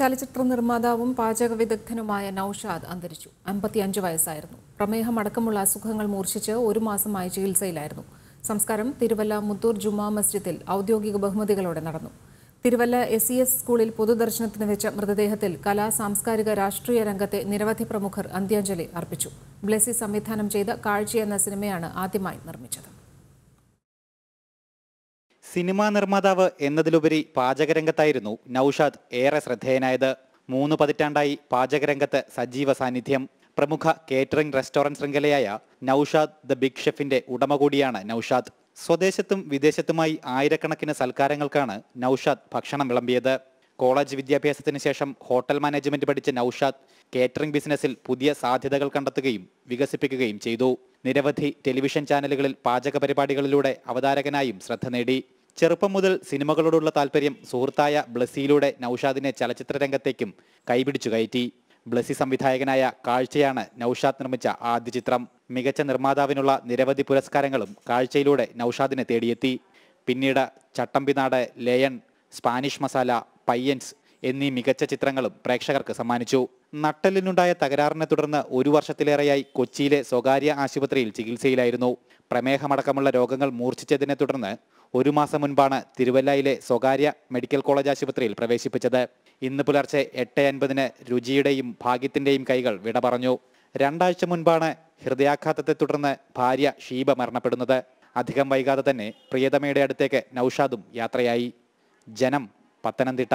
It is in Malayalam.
ചലച്ചിത്ര നിർമ്മാതാവും പാചക വിദഗ്ധനുമായ നൌഷാദ് അന്തരിച്ചു. അമ്പത്തിയഞ്ച് വയസ്സായിരുന്നു. പ്രമേഹം അടക്കമുള്ള അസുഖങ്ങൾ മൂർച്ഛിച്ച് ഒരു മാസമായി ചികിത്സയിലായിരുന്നു. സംസ്കാരം തിരുവല്ല മുത്തൂർ ജുമാ മസ്ജിദിൽ ഔദ്യോഗിക ബഹുമതികളോടെ നടന്നു. തിരുവല്ല എസ് സി എസ് സ്കൂളിൽ പൊതുദർശനത്തിന് വെച്ച മൃതദേഹത്തിൽ കലാ സാംസ്കാരിക രാഷ്ട്രീയ രംഗത്തെ നിരവധി പ്രമുഖർ അന്ത്യാഞ്ജലി അർപ്പിച്ചു. ബ്ലെസി സംവിധാനം ചെയ്ത കാഴ്ച എന്ന സിനിമയാണ് ആദ്യമായി നിർമ്മിച്ചത്. സിനിമാ നിർമ്മാതാവ് എന്നതിലുപരി പാചകരംഗത്തായിരുന്നു നൌഷാദ് ഏറെ ശ്രദ്ധേയനായത്. മൂന്ന് പതിറ്റാണ്ടായി പാചകരംഗത്ത് സജീവ സാന്നിധ്യം. പ്രമുഖ കേറ്ററിംഗ് റെസ്റ്റോറന്റ് ശൃംഖലയായ നൌഷാദ് ദ ബിഗ് ഷെഫിന്റെ ഉടമ കൂടിയാണ് നൌഷാദ്. സ്വദേശത്തും വിദേശത്തുമായി ആയിരക്കണക്കിന് സൽക്കാരങ്ങൾക്കാണ് നൌഷാദ് ഭക്ഷണം വിളമ്പിയത്. കോളേജ് വിദ്യാഭ്യാസത്തിന് ശേഷം ഹോട്ടൽ മാനേജ്മെന്റ് പഠിച്ച നൌഷാദ് കേറ്ററിംഗ് ബിസിനസ്സിൽ പുതിയ സാധ്യതകൾ കണ്ടെത്തുകയും വികസിപ്പിക്കുകയും ചെയ്തു. നിരവധി ടെലിവിഷൻ ചാനലുകളിൽ പാചക പരിപാടികളിലൂടെ അവതാരകനായും ശ്രദ്ധ നേടി. ചെറുപ്പം മുതൽ സിനിമകളോടുള്ള താല്പര്യം സുഹൃത്തായ ബ്ലസിയിലൂടെ നൌഷാദിനെ ചലച്ചിത്ര രംഗത്തേക്കും കൈപിടിച്ചു കയറ്റി. ബ്ലസി സംവിധായകനായ കാഴ്ചയാണ് നൌഷാദ് നിർമ്മിച്ച ആദ്യ ചിത്രം. മികച്ച നിർമ്മാതാവിനുള്ള നിരവധി പുരസ്കാരങ്ങളും കാഴ്ചയിലൂടെ നൌഷാദിനെ തേടിയെത്തി. പിന്നീട് ചട്ടമ്പിനാട് ലയൺ സ്പാനിഷ് മസാല പയ്യൻസ് എന്നീ മികച്ച ചിത്രങ്ങളും പ്രേക്ഷകർക്ക് സമ്മാനിച്ചു. നട്ടലിനുണ്ടായ തകരാറിനെ തുടർന്ന് ഒരു വർഷത്തിലേറെയായി കൊച്ചിയിലെ സ്വകാര്യ ആശുപത്രിയിൽ ചികിത്സയിലായിരുന്നു. പ്രമേഹമടക്കമുള്ള രോഗങ്ങൾ മൂർച്ഛിച്ചതിനെ തുടർന്ന് ഒരു മാസം മുൻപാണ് തിരുവല്ലയിലെ സ്വകാര്യ മെഡിക്കൽ കോളേജ് ആശുപത്രിയിൽ പ്രവേശിപ്പിച്ചത്. ഇന്ന് പുലർച്ചെ എട്ട് അൻപതിന് രുചിയുടെയും ഭാഗ്യത്തിന്റെയും കൈകൾ വിട പറഞ്ഞു. രണ്ടാഴ്ച മുൻപാണ് ഹൃദയാഘാതത്തെ തുടർന്ന് ഭാര്യ ഷീബ മരണപ്പെടുന്നത്. അധികം വൈകാതെ തന്നെ പ്രിയതമയുടെ അടുത്തേക്ക് നൌഷാദും യാത്രയായി. ജനം പത്തനംതിട്ട.